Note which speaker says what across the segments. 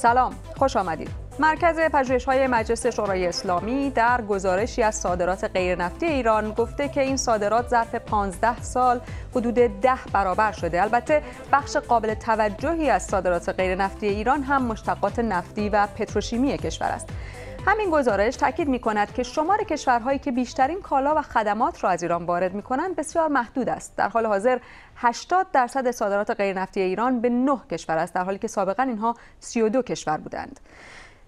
Speaker 1: سلام خوش آمدید. مرکز های مجلس شورای اسلامی در گزارشی از صادرات غیرنفتی ایران گفته که این صادرات ظرف 15 سال حدود 10 برابر شده. البته بخش قابل توجهی از صادرات غیرنفتی ایران هم مشتقات نفتی و پتروشیمی کشور است. همین گزارش تاکید می کند که شمار کشورهایی که بیشترین کالا و خدمات را از ایران وارد می کنند بسیار محدود است. در حال حاضر 80 درصد صادرات غیرنفتی ایران به 9 کشور است در حالی که سابقا اینها 32 کشور بودند.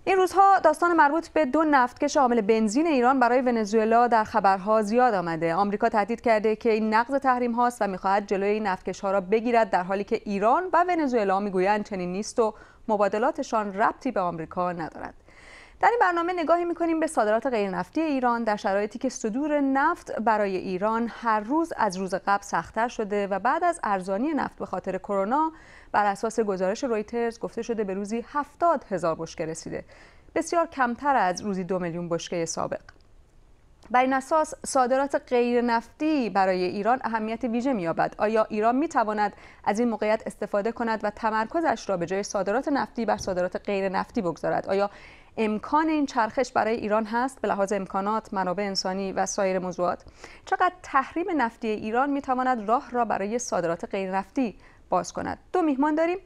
Speaker 1: این روزها داستان مربوط به دو نفتکش عامل بنزین ایران برای ونزوئلا در خبرها زیاد آمده. آمریکا تهدید کرده که این نقض تحریم هاست و می‌خواهد جلوی این نفتکش ها را بگیرد در حالی که ایران و ونزوئلا می‌گویند چنین نیست و مبادلاتشان ربطی به آمریکا ندارد. در این برنامه نگاهی می‌کنیم به صادرات غیرنفتی ایران در شرایطی که صدور نفت برای ایران هر روز از روز قبل سختتر شده و بعد از ارزانی نفت به خاطر کرونا بر اساس گزارش رویترز گفته شده به روزی 70 هزار بشکه رسیده. بسیار کمتر از روزی دو میلیون بشکه سابق. بر این اساس صادرات غیر نفتی برای ایران اهمیت ویژه می‌یابد. آیا ایران می‌تواند از این موقعیت استفاده کند و تمرکزش را به جای صادرات نفتی بر صادرات غیر نفتی بگذارد؟ آیا امکان این چرخش برای ایران هست به لحاظ امکانات منابع انسانی و سایر موضوعات. چقدر تحریم نفتی ایران می‌تواند راه را برای صادرات غیر نفتی باز کند؟ دو میهمان داریم.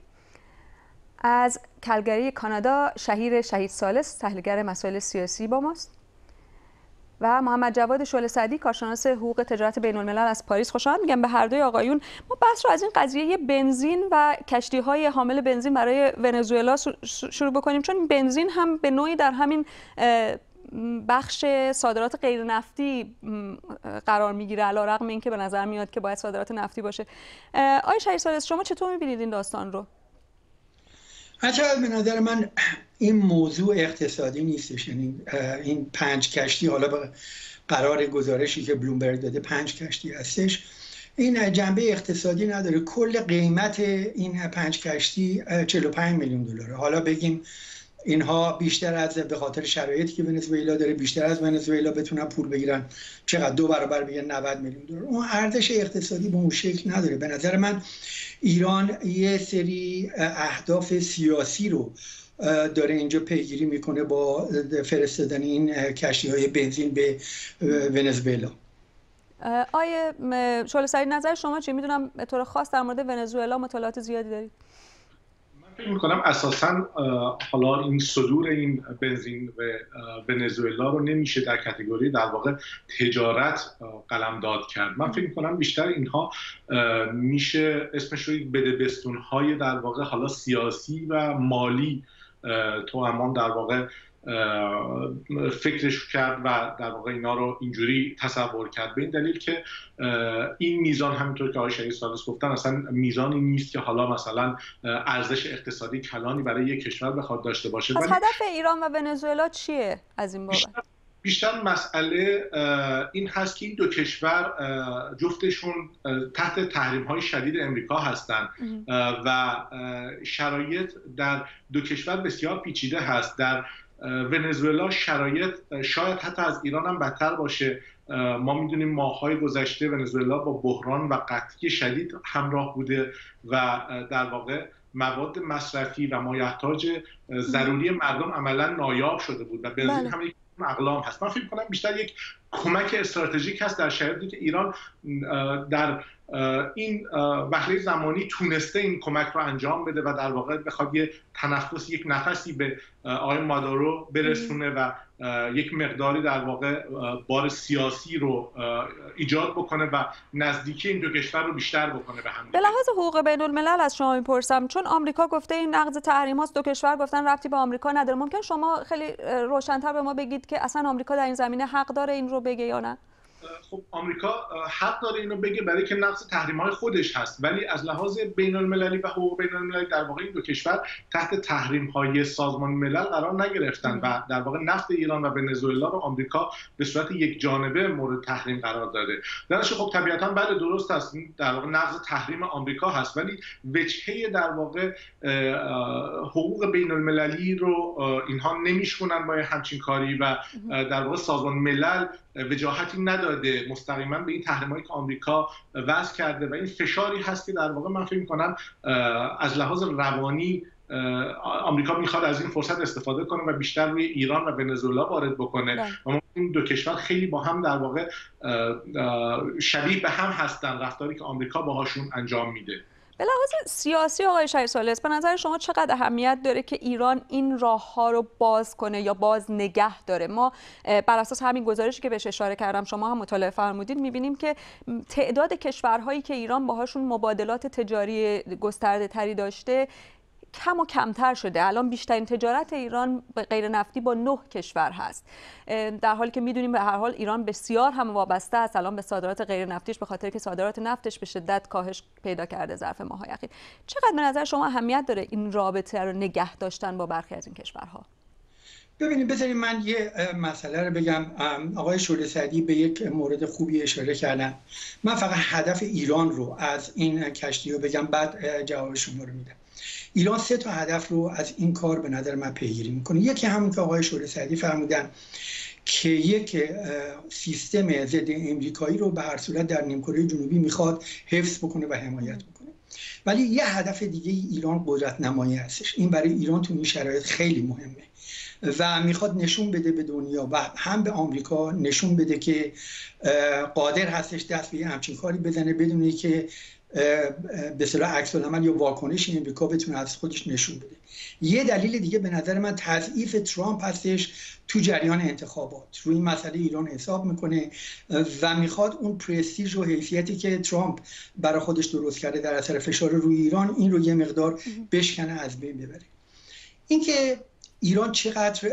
Speaker 1: از کلگری کانادا شهیر شهید سالس تحلیلگر مسائل سیاسی با ماست. و محمد جواد شل سعدی کارشناس حقوق تجارت بین الملل از پاریس. خوش میگم به هر دوی آقایون. ما بحث رو از این قضیه بنزین و کشتی های حامل بنزین برای ونزوئلا شروع بکنیم. چون بنزین هم به نوعی در همین بخش صادرات غیر نفتی قرار می‌گیره. علا رقم این که به نظر میاد که باید صادرات نفتی باشه. آیا شهید سالس شما چطور می‌بینید این داستان رو؟
Speaker 2: به نظر من این موضوع اقتصادی نیستش. یعنی این پنج کشتی حالا به قرار گزارشی که بلومبرگ داده پنج کشتی هستش. این جنبه اقتصادی نداره. کل قیمت این پنج کشتی 45 میلیون دلاره. حالا بگیم اینها بیشتر از به خاطر شرایطی که ونزوئلا داره بیشتر از ونزوئلا بتونن پول بگیرن. چقدر دو برابر بگن 90 میلیون دلار. اون ارزش اقتصادی به اون شکل نداره. به نظر من ایران یه سری اهداف سیاسی رو داره اینجا پیگیری می‌کنه با فرستادن این کشتی های بنزین به ونزوئلا.
Speaker 1: آیه شعله سری نظر شما چی می‌دونم به طور خاص در مورد ونزوئلا مطالعات زیادی دارید.
Speaker 3: فکر می‌کنم اساسا حالا این صدور این بنزین و ونزوئلا رو نمیشه در کتگوری در واقع تجارت قلمداد کرد. من فکر می‌کنم بیشتر اینها میشه اسمش رو بدبستون های در واقع حالا سیاسی و مالی تو امان در واقع فکرش کرد و در واقع اینا رو اینجوری تصور کرد. به این دلیل که این میزان همینطور که آقای شهید سالس گفتن اصلا میزانی نیست که حالا مثلا ارزش اقتصادی کلانی برای یک کشور بخواد داشته باشه.
Speaker 1: از هدف ایران و ونزوئلا چیه از این بابت؟
Speaker 3: بیشتر مسئله این هست که این دو کشور جفتشون تحت تحریم های شدید امریکا هستند و شرایط در دو کشور بسیار پیچیده هست. در ونزوئلا شرایط شاید حتی از ایران هم بدتر باشه. ما می‌دونیم ماهای گذشته ونزوئلا با بحران و قطعی شدید همراه بوده و در واقع مواد مصرفی و مایحتاج ضروری مردم عملا نایاب شده بود و بنزین بله. هم یک اقلام هست من فکر کنم بیشتر یک کمک استراتژیک هست در شرایطی که ایران در این وهله زمانی تونسته این کمک رو انجام بده و در واقع بخواد یه تنفس یک نفسی به آقای مادارو برسونه و یک مقداری در واقع بار سیاسی رو ایجاد بکنه و نزدیکی این دو کشور رو بیشتر بکنه به هم
Speaker 1: به لحاظ حقوق بین الملل از شما می‌پرسم چون آمریکا گفته این نقض تحریم هاست دو کشور گفتن رفتی به آمریکا نداره. ممکن شما خیلی روشنتر به ما بگید که اصلا آمریکا در این زمینه حق داره این رو بگه یا نه؟
Speaker 3: خب آمریکا حق داره اینو بگه برای که نقض تحریم های خودش هست. ولی از لحاظ بین المللی و حقوق بین المللی در واقع این دو کشور تحت تحریم های سازمان ملل قرار نگرفتن و در واقع نفت ایران و ونزوئلا رو آمریکا به صورت یک جانبه مورد تحریم قرار داده. درش خب طبیعتا بله درست هست در واقع نقض تحریم آمریکا هست. ولی وجهه در واقع حقوق بین المللی رو اینها نمیشکنن با همچین کاری و در واقع سازمان ملل وجاهتی نداده مستقیما به این تحریمایی که آمریکا وضع کرده و این فشاری هست که در واقع من فکر می‌کنم از لحاظ روانی آمریکا می‌خواد از این فرصت استفاده کنه و بیشتر روی ایران و ونزوئلا وارد بکنه بله. و ما این دو کشور خیلی با هم در واقع شبیه به هم هستن رفتاری که آمریکا باهاشون انجام میده
Speaker 1: به لحاظ سیاسی آقای شهر سالس به نظر شما چقدر اهمیت داره که ایران این راه ها رو باز کنه یا باز نگه داره؟ ما بر اساس همین گزارشی که بهش اشاره کردم شما هم مطالعه فرمودید می‌بینیم که تعداد کشورهایی که ایران باهاشون مبادلات تجاری گسترده تری داشته کم و کمتر شده. الان بیشترین تجارت ایران غیر نفتی با نه کشور هست. در حالی که می‌دونیم به هر حال ایران بسیار هم وابسته است الان به صادرات غیر نفتیش به خاطر که صادرات نفتش به شدت کاهش پیدا کرده ظرف ماهای اخیر چقدر به نظر شما اهمیت داره این رابطه رو نگه داشتن با برخی از این کشورها؟
Speaker 2: ببینید بذارید من یه مسئله رو بگم. آقای شوله سعدی به یک مورد خوبی اشاره کردن. من فقط هدف ایران رو از این کشتی رو بگم بعد جواب شما رو میدم. ایران سه تا هدف رو از این کار به نظر من پیگیری می‌کنه. یکی همون که آقای شوره سعدی فرمودن که یک سیستم ضد امریکایی رو به هر صورت در نیمکره جنوبی می‌خواد حفظ بکنه و حمایت بکنه. ولی یه هدف دیگه ایران قدرت نمایی هستش. این برای ایران تو این شرایط خیلی مهمه و می‌خواد نشون بده به دنیا و هم به آمریکا نشون بده که قادر هستش دست به همچین کاری بزنه بدونه که به صلاح عکس یا واکنش امریکا بتونه از خودش نشون بده. یه دلیل دیگه به نظر من تضعیف ترامپ هستش تو جریان انتخابات. روی این مسئله ایران حساب می‌کنه و می‌خواد اون پرستیژ و حیثیتی که ترامپ برای خودش درست کرده در اثر فشار روی ایران این رو یه مقدار بشکنه از بین ببره. اینکه ایران چقدر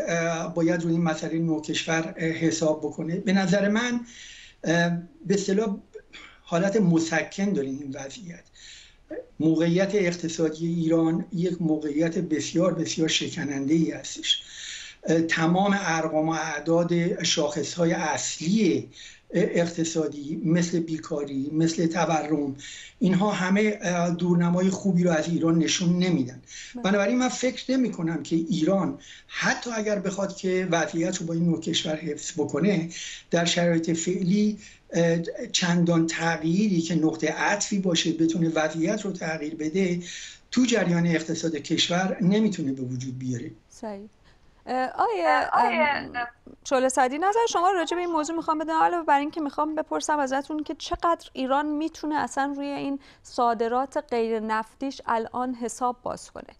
Speaker 2: باید روی این مسئله نو کشور حساب بکنه به نظر من به اصطلاح حالت مسکن داریم این وضعیت. موقعیت اقتصادی ایران یک موقعیت بسیار بسیار شکننده ای هستش. تمام ارقام و اعداد شاخص های اصلی اقتصادی مثل بیکاری مثل تورم اینها همه دورنمای خوبی رو از ایران نشون نمیدن. بنابراین من فکر نمی کنم که ایران حتی اگر بخواد که وضعیت رو با این نوع کشور حفظ بکنه در شرایط فعلی چندان تغییری که نقطه عطفی باشه بتونه وضعیت رو تغییر بده تو جریان اقتصاد کشور نمی‌تونه به وجود بیاره.
Speaker 1: صحیح. آیا شعله سعدی نظر شما راجع به این موضوع می‌خوام بدم؟ علاوه بر اینکه می‌خوام بپرسم ازتون که چقدر ایران می‌تونه اصلا روی این صادرات غیر نفتیش الان حساب باز کنه؟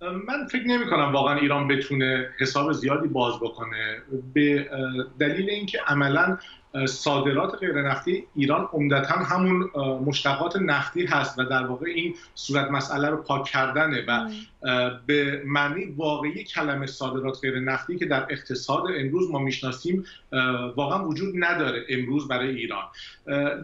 Speaker 3: من فکر نمی کنم واقعا ایران بتونه حساب زیادی باز بکنه. به دلیل اینکه عملا صادرات غیر نفتی ایران عمدتا همون مشتقات نفتی هست و در واقع این صورت مسئله رو پاک کردنه و به معنی واقعی کلمه صادرات غیر نفتی که در اقتصاد امروز ما می‌شناسیم واقعا وجود نداره امروز برای ایران.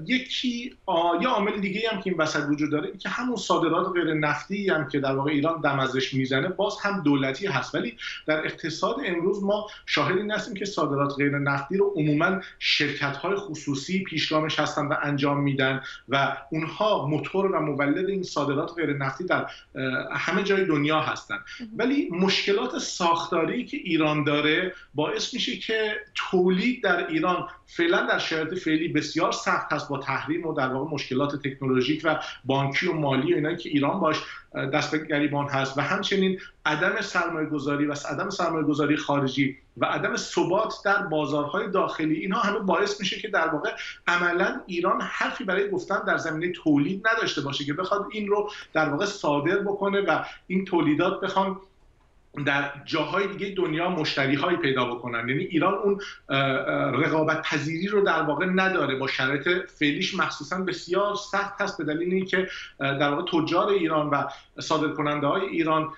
Speaker 3: یکی یا عامل دیگه هم که این وسط وجود داره که همون صادرات غیر نفتی هم که در واقع ایران دم ازش می‌زنه باز هم دولتی هست. ولی در اقتصاد امروز ما شاهد این هستیم که صادرات غیر نفتی رو عموما شرکت های خصوصی پیشگامش هستن و انجام میدن و اونها موتور و مولد این صادرات غیر نفتی در همه جای دنیا هستن. ولی مشکلات ساختاری که ایران داره باعث میشه که تولید در ایران فعلا در شرایط فعلی بسیار سخت هست با تحریم و در واقع مشکلات تکنولوژیک و بانکی و مالی و اینایی که ایران باش دست به گریبان هست. و همچنین عدم سرمایه گذاری و عدم سرمایه گذاری خارجی و عدم ثبات در بازارهای داخلی اینها همه باعث میشه که در واقع عملا ایران حرفی برای گفتن در زمینه تولید نداشته باشه که بخواد این رو در واقع صادر بکنه و این تولیدات بخوان در جاهای دیگه دنیا مشتری هایی پیدا بکنن. یعنی ایران اون رقابت پذیری رو در واقع نداره. با شرایط فعلیش مخصوصا بسیار سخت هست به دلیل اینکه در واقع تجار ایران و صادرکننده های ایران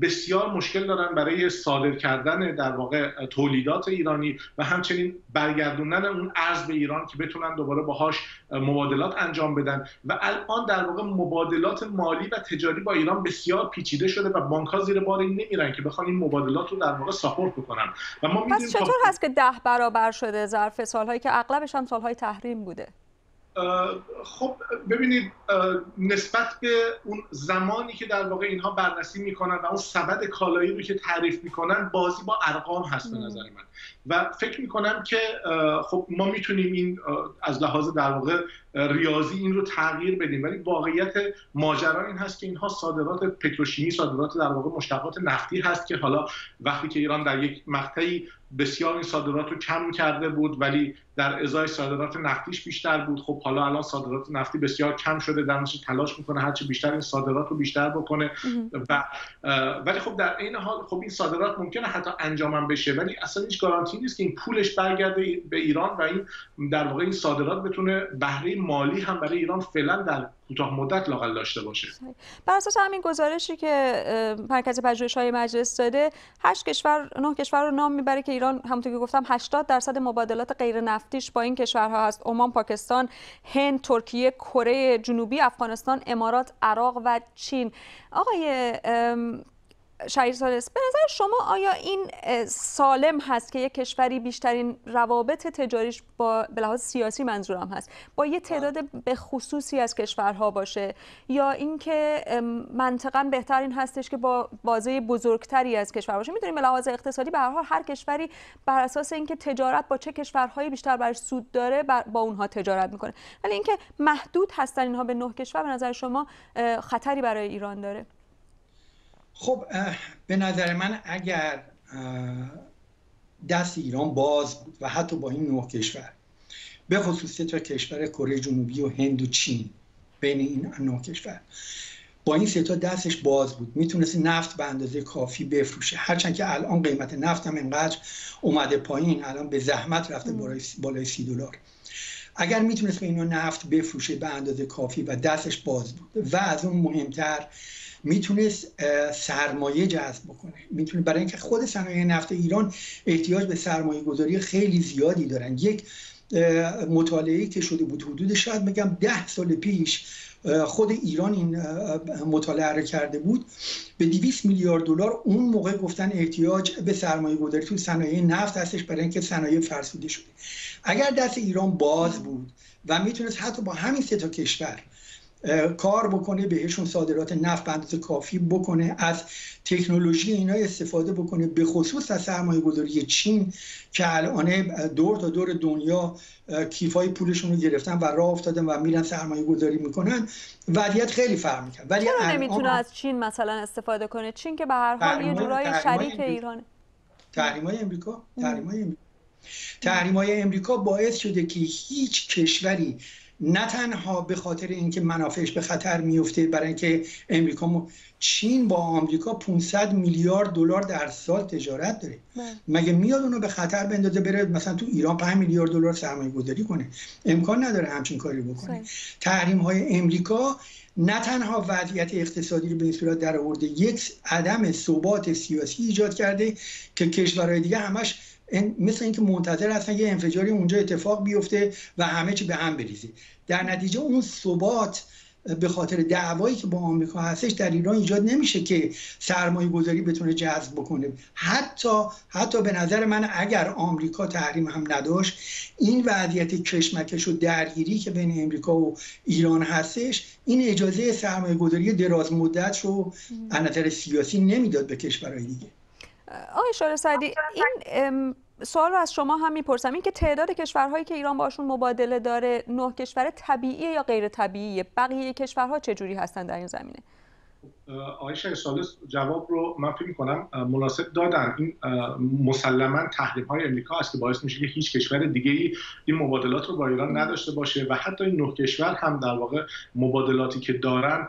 Speaker 3: بسیار مشکل دارن برای صادر کردن در واقع تولیدات ایرانی و همچنین برگردوندن اون ارز به ایران که بتونن دوباره باهاش مبادلات انجام بدن. و الان در واقع مبادلات مالی و تجاری با ایران بسیار پیچیده شده و بانک ها زیر بار این نمیرن که بخوان این مبادلات رو در واقع ساپورت بکنن. و
Speaker 1: ما پس چطور هست که ده برابر شده ظرف سالهایی که اغلبش هم سالهای تحریم بوده؟
Speaker 3: خب ببینید نسبت به اون زمانی که در واقع اینها بررسی می‌کنن و اون سبد کالایی رو که تعریف می‌کنن بازی با ارقام هست به نظر من. و فکر می‌کنم که خب ما می‌تونیم این از لحاظ در واقع ریاضی این رو تغییر بدیم. ولی واقعیت ماجرا این هست که اینها صادرات پتروشیمی صادرات در واقع مشتقات نفتی هست که حالا وقتی که ایران در یک مقطعی بسیار این صادرات رو کم کرده بود ولی در ازای صادرات نفتیش بیشتر بود. خب حالا الان صادرات نفتی بسیار کم شده در تلاش می‌کنه هرچه بیشتر این صادرات رو بیشتر بکنه. و ولی خب در این حال خب این صادرات ممکنه حتی انجامم بشه ولی اصلا هیچ گارانتی نیست که این پولش برگرده به ایران و این در واقع این صادرات بتونه بهره مالی هم برای ایران فعلا در کوتاه مدت لاقل داشته باشه.
Speaker 1: بر اساس همین گزارشی که مرکز پژوهش‌های مجلس داده هشت کشور نه کشور رو نام می‌بره که ایران همونطور که گفتم 80 درصد مبادلات غیر نفتیش با این کشورها هست. عمان پاکستان هند ترکیه کره جنوبی افغانستان امارات عراق و چین. آقای شهید سالس به نظر شما آیا این سالم هست که یک کشوری بیشترین روابط تجاریش با به لحاظ سیاسی منظورم هست با یه تعداد به خصوصی از کشورها باشه؟ یا اینکه منطقا بهتر این هستش که با بازه بزرگتری از کشور باشه؟ می‌دونیم به لحاظ اقتصادی به هر حال هر کشوری بر اساس اینکه تجارت با چه کشورهایی بیشتر برش سود داره با اونها تجارت می‌کنه. ولی اینکه محدود هستن اینها به نه کشور به نظر شما خطری برای ایران داره؟
Speaker 2: خب به نظر من اگر دست ایران باز بود و حتی با این نه کشور به خصوص تا کشور کره جنوبی و هند و چین بین این نه کشور با این سه تا دستش باز بود. می‌تونست نفت به اندازه کافی بفروشه. هرچند که الان قیمت نفت هم انقدر اومده پایین الان به زحمت رفته بالای سی دلار. اگر می‌تونست به اینا نفت بفروشه به اندازه کافی و دستش باز بود. و از اون مهمتر می‌تونست سرمایه جذب بکنه. می‌تونه برای اینکه خود صنایع نفت ایران احتیاج به سرمایه گذاری خیلی زیادی دارن. یک مطالعه که شده بود حدود شاید بگم ده سال پیش خود ایران این مطالعه رو کرده بود. به 200 میلیارد دلار اون موقع گفتن احتیاج به سرمایه گذاری تو صنایع نفت هستش برای اینکه صنایع فرسوده شده. اگر دست ایران باز بود و می‌تونست حتی با همین سه تا کشور کار بکنه بهشون صادرات نفت به اندازه کافی بکنه از تکنولوژی اینا استفاده بکنه. به خصوص از سرمایه گذاری چین که الان دور تا دور دنیا کیفای پولشون رو گرفتن و راه افتادن و میرن سرمایه گذاری می‌کنن. وضعیت خیلی فرق می‌کنه
Speaker 1: ولی چرا نمی‌تونه از چین مثلا استفاده کنه؟ چین که به هر حال یه جورای شریک ایرانه
Speaker 2: تحریم های امریکا؟ تحریم های امریکا. تحریم های امریکا باعث شده که هیچ کشوری نه تنها به خاطر اینکه منافعش به خطر میفته برای اینکه امریکا چین با آمریکا 500 میلیارد دلار در سال تجارت داره. بله. مگه میاد اونو به خطر بندازه بره مثلا تو ایران 5 میلیارد دلار سرمایه گذاری کنه؟ امکان نداره همچین کاری بکنه. تحریم های امریکا نه تنها وضعیت اقتصادی رو به این صورت در آورده یک عدم ثبات سیاسی ایجاد کرده که کشورهای دیگه همش مثل اینکه منتظر هستن یه انفجاری اونجا اتفاق بیفته و همه چی به هم بریزه. در نتیجه اون ثبات به خاطر دعوایی که با آمریکا هستش در ایران ایجاد نمیشه که سرمایه گذاری بتونه جذب بکنه. حتی حتی به نظر من اگر آمریکا تحریم هم نداشت این وضعیت کشمکش و درگیری که بین امریکا و ایران هستش این اجازه سرمایه گذاری دراز مدت رو از نظر سیاسی نمی‌داد به کشورهای دیگه.
Speaker 1: آقای شاره سعدی این سوال رو از شما هم می‌پرسم. این که تعداد کشورهایی که ایران باشون مبادله داره نه کشور طبیعی یا غیر طبیعیه؟ بقیه کشورها چه جوری هستن در این زمینه؟
Speaker 3: آقای سالس جواب رو من فکر کنم مناسب دادن. این مسلما تحریم های امریکا است که باعث میشه که هیچ کشور دیگه ای این مبادلات رو با ایران نداشته باشه و حتی این نه کشور هم در واقع مبادلاتی که دارن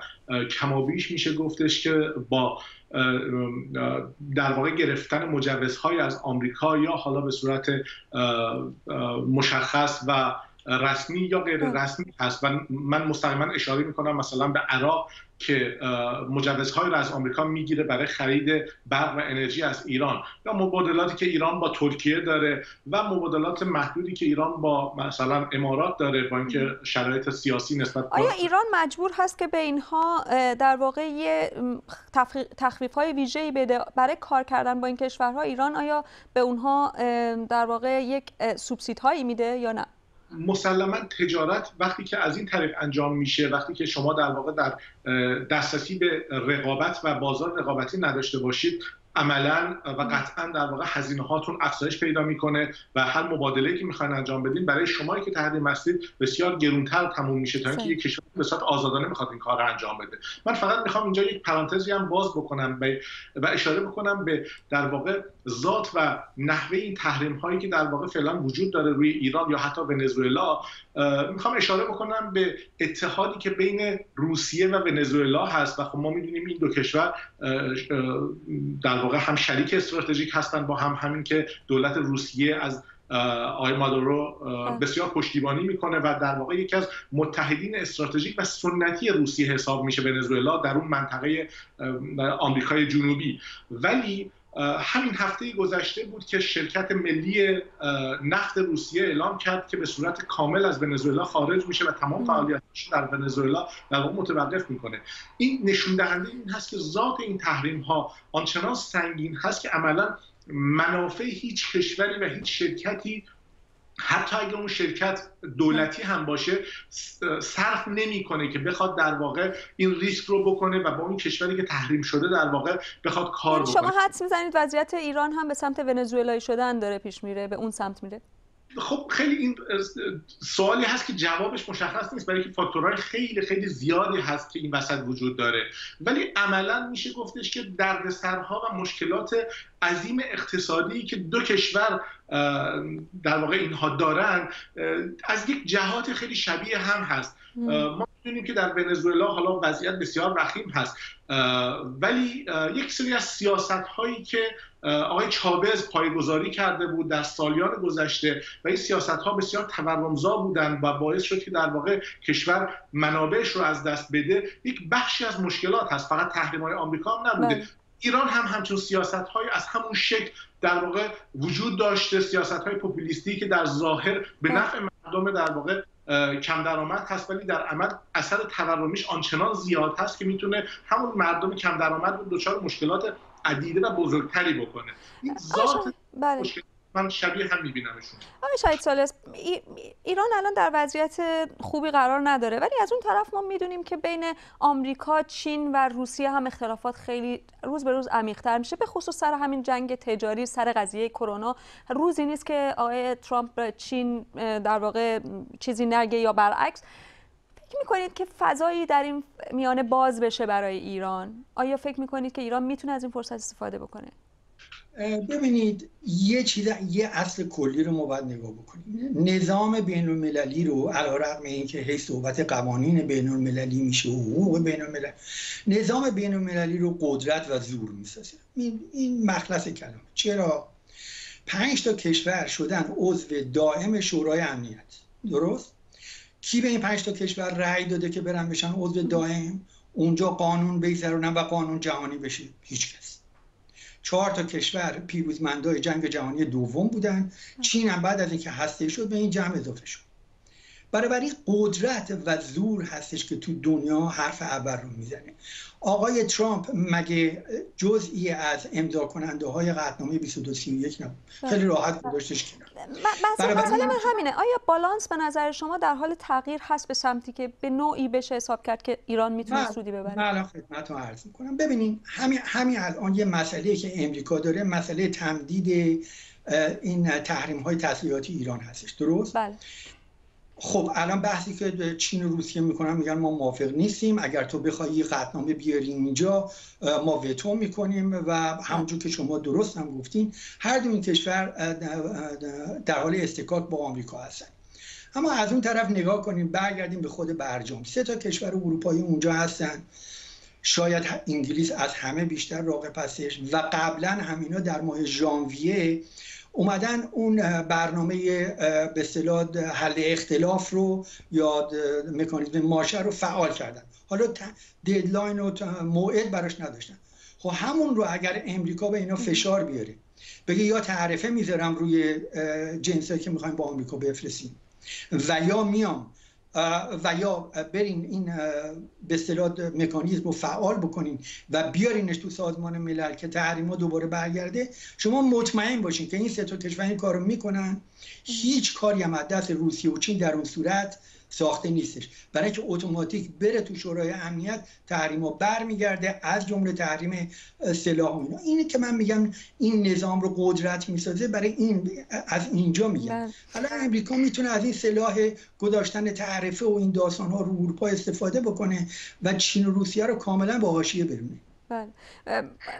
Speaker 3: کمابیش میشه گفتش که با در واقع گرفتن مجوزهای از آمریکا یا حالا به صورت مشخص و رسمی یا غیر رسمی هست و من مستقیما اشاره می‌کنم مثلا به عراق که مجوزهای را از آمریکا می‌گیره برای خرید برق و انرژی از ایران یا مبادلاتی که ایران با ترکیه داره و مبادلات محدودی که ایران با مثلا امارات داره با اینکه شرایط سیاسی نسبت
Speaker 1: آیا ایران مجبور هست که به اینها در واقع یه تخفیف های ویژه‌ای بده برای کار کردن با این کشورها؟ ایران آیا به اونها در واقع یک سوبسیدهایی میده یا نه؟
Speaker 3: مسلما تجارت وقتی که از این طریق انجام میشه وقتی که شما در واقع در دسترسی به رقابت و بازار رقابتی نداشته باشید عملا و قطعا در واقع هزینه هاتون افزایش پیدا می‌کنه و هر مبادله که می‌خواین انجام بدین برای شمایی که تحریم هستید بسیار گرونتر تموم میشه تا اینکه یک کشور به صورت آزادانه می‌خواد این کار رو انجام بده. من فقط می‌خوام اینجا یک پرانتزی هم باز بکنم و اشاره بکنم به در واقع ذات و نحوه این تحریم هایی که در واقع فعلا وجود داره روی ایران یا حتی ونزوئلا می‌خوام اشاره بکنم به اتحادی که بین روسیه و ونزوئلا هست و خب ما می‌دونیم این دو کشور در واقع هم شریک استراتژیک هستن با هم همین که دولت روسیه از آقای مادورو بسیار پشتیبانی می‌کنه و در واقع یکی از متحدین استراتژیک و سنتی روسیه حساب میشه ونزوئلا در اون منطقه آمریکای جنوبی. ولی همین هفته گذشته بود که شرکت ملی نفت روسیه اعلام کرد که به صورت کامل از ونزوئلا خارج میشه و تمام فعالیتش در ونزوئلا در واقع متوقف می‌کنه. این نشون دهنده این هست که ذات این تحریم ها آنچنان سنگین هست که عملا منافع هیچ کشوری و هیچ شرکتی حتی اگر اون شرکت دولتی هم باشه صرف نمی‌کنه که بخواد در واقع این ریسک رو بکنه و با این کشوری که تحریم شده در واقع بخواد کار
Speaker 1: یعنی
Speaker 3: بکنه.
Speaker 1: شما حدس می‌زنید وضعیت ایران هم به سمت ونزوئلایی شدن داره پیش میره به اون سمت میره.
Speaker 3: خب خیلی این سوالی هست که جوابش مشخص نیست برای که فاکتورهای خیلی خیلی زیادی هست که این وسط وجود داره. ولی عملا میشه گفتش که دردسرها و مشکلات عظیم اقتصادی که دو کشور در واقع اینها دارن از یک جهات خیلی شبیه هم هست. ما می‌دونیم که در ونزوئلا حالا وضعیت بسیار وخیم هست. ولی یک سری از سیاست هایی که آقای چابز پایگذاری کرده بود در سالیان گذشته و این سیاست ها بسیار تورمزا بودند و باعث شد که در واقع کشور منابعش رو از دست بده یک بخشی از مشکلات هست فقط تحریم های آمریکا هم نبوده بله. ایران هم همچون سیاست های از همون شکل در واقع وجود داشته سیاست های پوپولیستی که در ظاهر به بله. نفع مردم در واقع کم درآمد هست ولی در عمل اثر تورمیش آنچنان زیاد هست که می‌تونه همون مردم کم درآمد رو دچار مشکلات عدیده و بزرگتری بکنه. این ذات
Speaker 1: بله.
Speaker 3: من شبیه هم میبینمشون
Speaker 1: آقای شاید سالس ایران الان در وضعیت خوبی قرار نداره ولی از اون طرف ما می‌دونیم که بین آمریکا، چین و روسیه هم اختلافات خیلی روز به روز عمیق‌تر میشه. به خصوص سر همین جنگ تجاری سر قضیه کرونا. روزی نیست که آقای ترامپ چین در واقع چیزی نگه یا برعکس. فکر می‌کنید که فضایی در این میانه باز بشه برای ایران؟ آیا فکر می‌کنید که ایران می‌تونه از این فرصت استفاده بکنه؟
Speaker 2: ببینید یه چیز یه اصل کلی رو ما باید نگاه بکنیم. نظام بین المللی رو علا رقم این که هی صحبت قوانین بین المللی میشه و حقوق بین المللی نظام بین المللی رو قدرت و زور می‌سازه. این مخلص کلمه چرا؟ پنج تا کشور شدن عضو دائم شورای امنیت. درست؟ کی به این پنج تا کشور رأی داده که برن بشن؟ عضو دائم اونجا قانون بگذرونن و قانون جهانی بشه. هیچ کس. چهار تا کشور پیروزمندای جنگ جهانی دوم بودن. چین هم بعد از اینکه هسته شد به این جمع اضافه شد. برای قدرت و زور هستش که تو دنیا حرف اول رو می‌زنه. آقای ترامپ مگه جزئی از امضا کننده های قطنامه 2231 نبود؟ بله. خیلی راحت گذاشتش کنار.
Speaker 1: مثلا من همینه. آیا بالانس به نظر شما در حال تغییر هست به سمتی که به نوعی بشه حساب کرد که ایران می‌تونه بله. سودی ببره؟
Speaker 2: من خدمتتون عرض می‌کنم. ببینین همین همین الان یه مسئله که امریکا داره مسئله تمدید این تحریم های تسلیحاتی ایران هستش. درست؟
Speaker 1: بله.
Speaker 2: خب الان بحثی که چین و روسیه می‌کنن میگن ما موافق نیستیم. اگر تو بخوای قطنامه بیاری اینجا ما وتو می‌کنیم و همونجور که شما درست هم گفتین هر دو این کشور در حال استکاک با آمریکا هستن. اما از اون طرف نگاه کنیم برگردیم به خود برجام. سه تا کشور اروپایی اونجا هستن. شاید انگلیس از همه بیشتر راقب هستش و قبلا همینا در ماه ژانویه اومدن اون برنامه به اصطلاح حل اختلاف رو یا مکانیزم ماشه رو فعال کردن. حالا ددلاین و موعد براش نداشتن. خب همون رو اگر امریکا به اینا فشار بیاره بگه یا تعرفه می‌ذارم روی جنسایی که می‌خوایم با آمریکا بفرستیم و یا میام و یا برین این به اصطلاح مکانیزم رو فعال بکنین و بیارینش تو سازمان ملل که تحریما دوباره برگرده شما مطمئن باشین که این سه تا کشور این کارو می‌کنن. هیچ کاری هم از دست روسیه و چین در اون صورت ساخته نیستش. برای که اتوماتیک بره تو شورای امنیت تحریم ها برمیگرده از جمله تحریم سلاح اینا. اینه که من میگم این نظام رو قدرت می‌سازه برای این از اینجا میگم. بله. حالا امریکا می‌تونه از این سلاح گذاشتن تعرفه و این داستان ها رو اروپا استفاده بکنه و چین و روسیه رو کاملا با حاشیه برونه
Speaker 1: بله.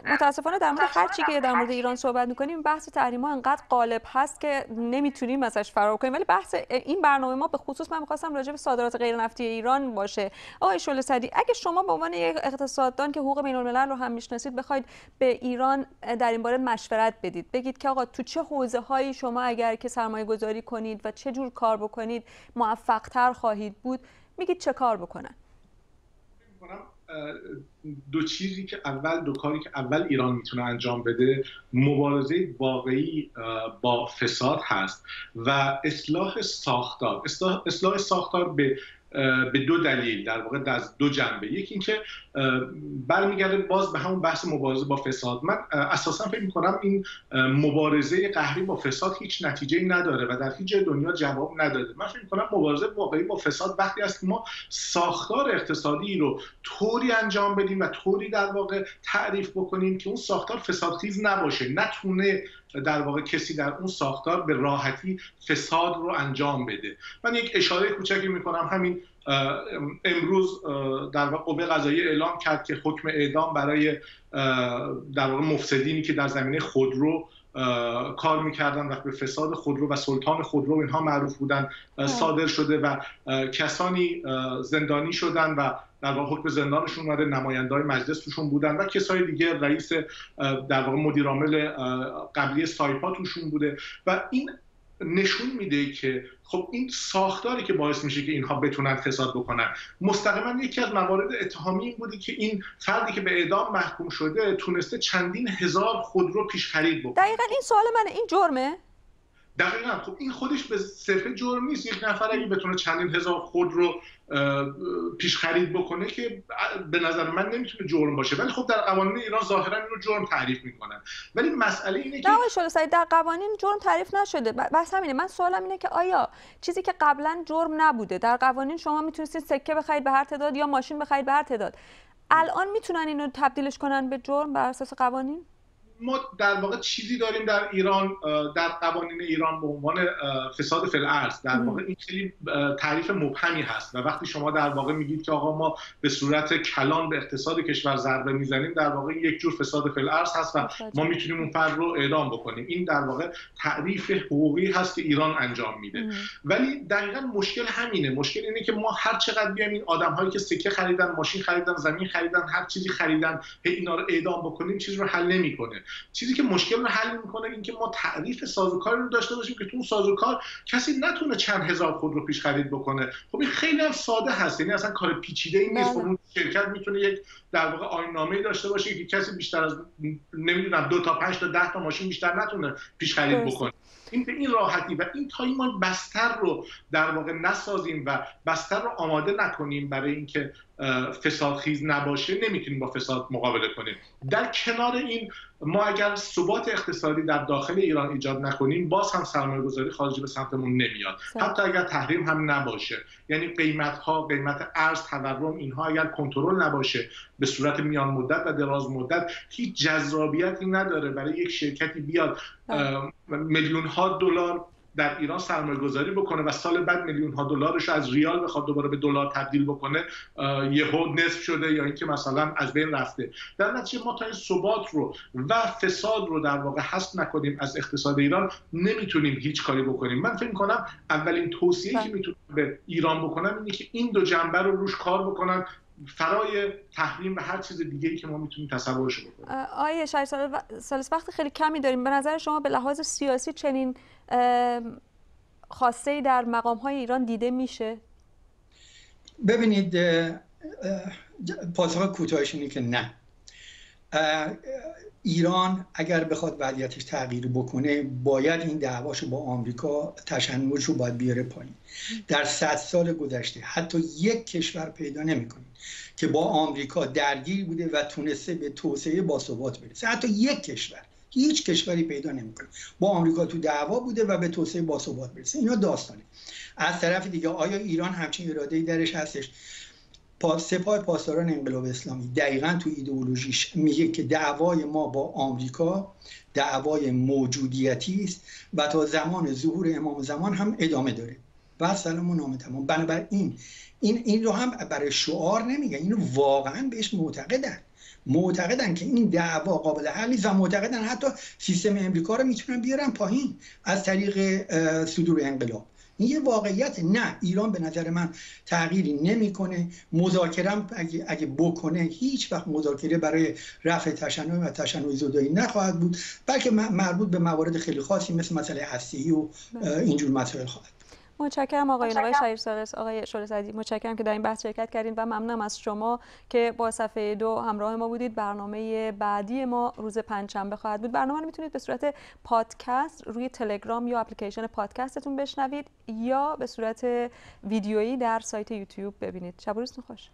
Speaker 1: متاسفانه در مورد هر چی که در مورد ایران صحبت می‌کنیم بحث تحریم ها انقدر غالب هست که نمی‌تونیم ازش فرار کنیم. ولی بحث این برنامه ما به خصوص من می‌خواستم راجع به صادرات غیر نفتی ایران باشه. آقای صدی اگه شما به عنوان یک اقتصاددان که حقوق بین الملل رو هم می‌شناسید بخواید به ایران در این باره مشورت بدید. بگید که آقا تو چه حوزه هایی شما اگر که سرمایه گذاری کنید و چه جور کار بکنید موفق تر خواهید بود میگید چه کار بکنن؟
Speaker 3: دو چیزی که اول دو کاری که اول ایران می‌تونه انجام بده مبارزه واقعی با فساد هست و اصلاح ساختار. اصلاح ساختار به به دو دلیل در واقع از دو جنبه. یکی اینکه برمیگرده باز به همون بحث مبارزه با فساد. من اساسا فکر می‌کنم این مبارزه قهری با فساد هیچ نتیجه نداره و در هیچ دنیا جواب نداده. من فکر می‌کنم مبارزه واقعی با فساد وقتی است که ما ساختار اقتصادی رو طوری انجام بدیم و طوری در واقع تعریف بکنیم که اون ساختار فسادخیز نباشه نتونه در واقع کسی در اون ساختار به راحتی فساد رو انجام بده. من یک اشاره کوچکی می‌کنم. همین امروز در واقع قوه قضایی اعلام کرد که حکم اعدام برای در واقع مفسدینی که در زمینه خودرو کار می‌کردن و به فساد خودرو و سلطان خودرو اینها معروف بودن صادر شده و کسانی زندانی شدن و در واقع حکم زندانشون اومده نماینده های مجلس توشون بودن و کسای دیگه رئیس در واقع مدیر عامل قبلی سایپا توشون بوده و این نشون میده که خب این ساختاری که باعث میشه که اینها بتونن فساد بکنن. مستقیما یکی از موارد اتهامی این بودی که این فردی که به اعدام محکوم شده تونسته چندین هزار خودرو پیش خرید بکنه.
Speaker 1: دقیقا این سوال من این جرمه؟
Speaker 3: دقیقا. خب این خودش به صرف جرم نیست. یک نفر اگه بتونه چندین هزار خود رو پیش خرید بکنه که به نظر من نمی‌تونه جرم باشه. ولی خب در قوانین ایران ظاهرا اینو جرم تعریف می‌کنن. ولی مسئله اینه که
Speaker 1: نه در قوانین جرم تعریف نشده. بس همینه. من سوالم اینه که آیا چیزی که قبلا جرم نبوده در قوانین شما می‌تونستید سکه بخرید به هر تعداد یا ماشین بخرید به هر تعداد الان می‌تونن اینو تبدیلش کنن به جرم بر اساس قوانین؟
Speaker 3: ما در واقع چیزی داریم در ایران در قوانین ایران به عنوان فساد فل ارز در واقع این خیلی تعریف مبهمی هست و وقتی شما در واقع میگید که آقا ما به صورت کلان به اقتصاد کشور ضربه می‌زنیم در واقع یک جور فساد فل ارز هست و ما می‌تونیم اون فرد رو اعدام بکنیم. این در واقع تعریف حقوقی هست که ایران انجام میده. ولی دقیقا مشکل همینه. مشکل اینه که ما هر چقدر بیایم این آدم هایی که سکه خریدن ماشین خریدن زمین خریدن هر چیزی خریدن اینا رو اعدام بکنیم چیز رو حل نمی‌کنه. چیزی که مشکل رو حل می‌کنه اینکه ما تعریف سازوکاری رو داشته باشیم که تو اون سازوکار کسی نتونه چند هزار خود رو پیش خرید بکنه. خب این خیلی هم ساده هست. یعنی اصلا کار پیچیده ای نیست. بله. اون شرکت می‌تونه یک در واقع آینامه داشته باشه که کسی بیشتر از نمی‌دونم دو تا پنج تا ده تا ماشین بیشتر نتونه پیش خرید بکنه. این به این راحتی و این تا ما بستر رو در واقع نسازیم و بستر رو آماده نکنیم برای اینکه فساد خیز نباشه نمی‌تونیم با فساد مقابله کنیم. در کنار این ما اگر ثبات اقتصادی در داخل ایران ایجاد نکنیم باز هم سرمایه گذاری خارجی به سمتمون نمیاد. حتی اگر تحریم هم نباشه. یعنی قیمت ها قیمت ارز تورم اینها اگر کنترل نباشه به صورت میان مدت و دراز مدت هیچ جذابیتی نداره برای یک شرکتی بیاد میلیون ها دلار در ایران سرمایه گذاری بکنه و سال بعد میلیون ها دلارش از ریال بخواد دوباره به دلار تبدیل بکنه یهو نصف شده یا اینکه مثلا از بین رفته در نتیجه ما تا این ثبات رو و فساد رو در واقع حذف نکنیم از اقتصاد ایران نمی‌تونیم هیچ کاری بکنیم من فکر کنم اولین توصیه‌ای که بله. می‌تونم به ایران بکنم اینه که این دو جنبه رو روش کار بکنن فرای تحریم و هر چیز دیگه ای که ما می‌تونیم تصورش بکنیم.
Speaker 1: آیه شهر سالس وقت خیلی کمی داریم به نظر شما به لحاظ سیاسی چنین خواسته در مقام های ایران دیده میشه؟
Speaker 2: ببینید پاسخ کوتاهش اینه که نه. ایران اگر بخواد وضعیتش تغییر بکنه باید این دعواشو با آمریکا تشنج رو باید بیاره پایین. در صد سال گذشته حتی یک کشور پیدا نمی‌کنید که با آمریکا درگیر بوده و تونسته به توسعه باثبات برسه. حتی یک کشور هیچ کشوری پیدا نمی‌کنه. با آمریکا تو دعوا بوده و به توسعه باثبات برسه. اینا داستانه. از طرف دیگه آیا ایران همچین اراده درش هستش؟ سپاه پاسداران انقلاب اسلامی دقیقا تو ایدئولوژیش میگه که دعوای ما با آمریکا دعوای موجودیتی است و تا زمان ظهور امام زمان هم ادامه داره. و سلام و نام تمام. بنابراین این این رو هم برای شعار نمیگن. اینو واقعا بهش معتقدن. معتقدن که این دعوا قابل حلی و معتقدن حتی سیستم امریکا رو می‌تونن بیارن پایین از طریق صدور انقلاب. این یه واقعیت نه ایران به نظر من تغییری نمی‌کنه مذاکره اگه, اگه بکنه هیچ وقت مذاکره برای رفع تشنج و تشنج زدایی نخواهد بود بلکه مربوط به موارد خیلی خاصی مثل مسئله هستی و بله. اینجور مسائل خواهد
Speaker 1: متشکرم آقای آقای شهیر سارس آقای شل متشکرم که در این بحث شرکت کردین و ممنونم از شما که با صفحه دو همراه ما بودید. برنامه بعدی ما روز پنجشنبه خواهد بود. برنامه رو می‌تونید به صورت پادکست روی تلگرام یا اپلیکیشن پادکستتون بشنوید یا به صورت ویدیویی در سایت یوتیوب ببینید. شب روزتون خوش.